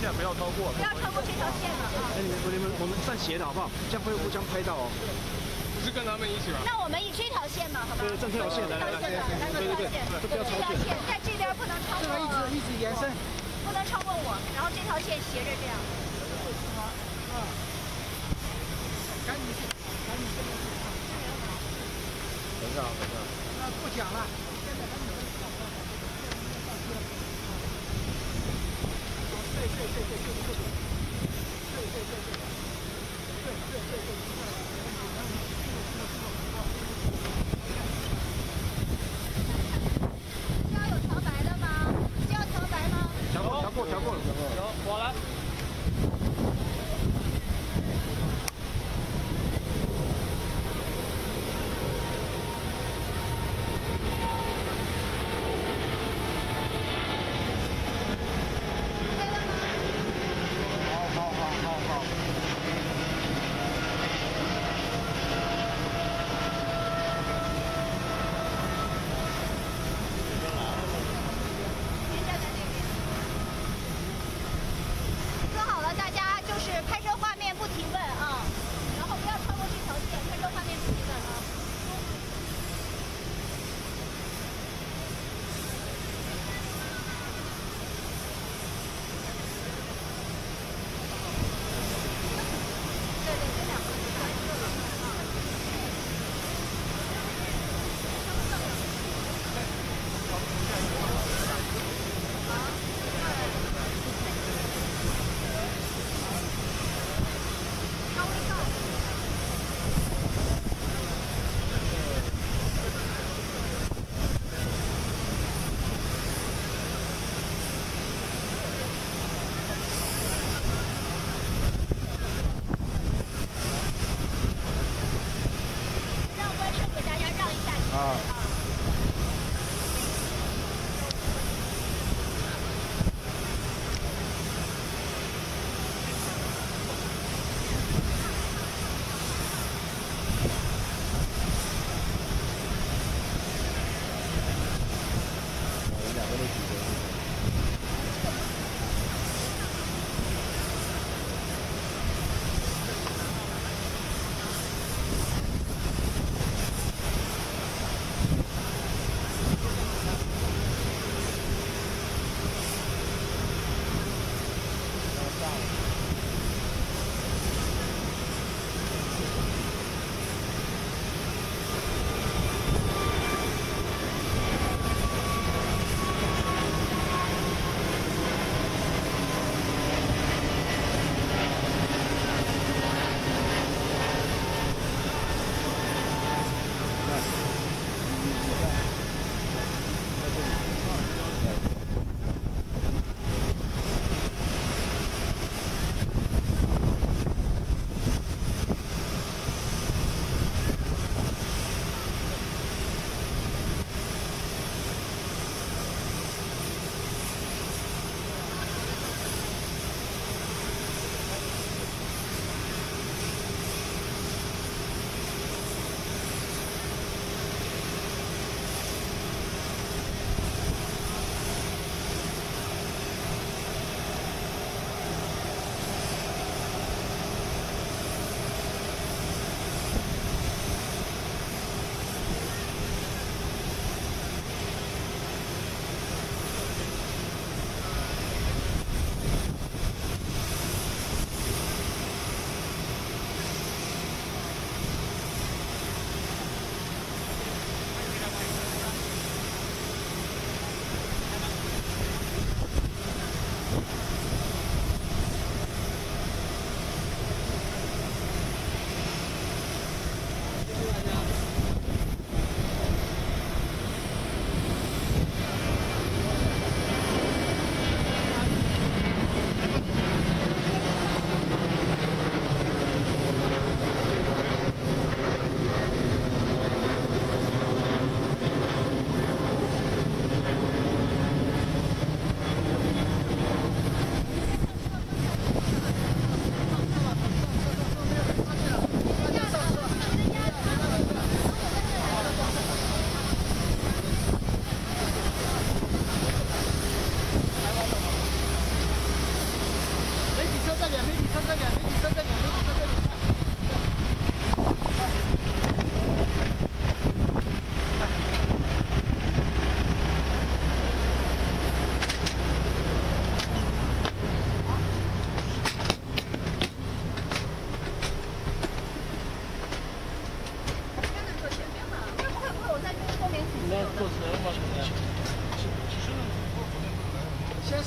下，不要超过。不要超过这条线了啊！哎，你们你们我们站斜的好不好？这样会互相拍到哦。不是跟他们一起吗？那我们以这条线嘛，好吧？对，站这条线来来来，对对对，这条线在这边不能超过，一直一直延伸，不能超过我，然后这条线斜着这样。赶紧去，赶紧去。等一下，等一下。那不讲了，现在赶紧 Thank you.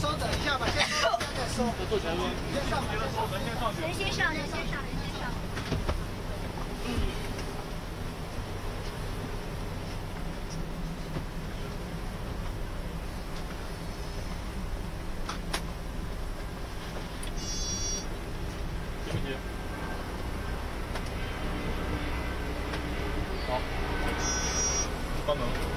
稍等一下吧，先先在收。先上别的收，门先上，先上，先上。不？好，关门。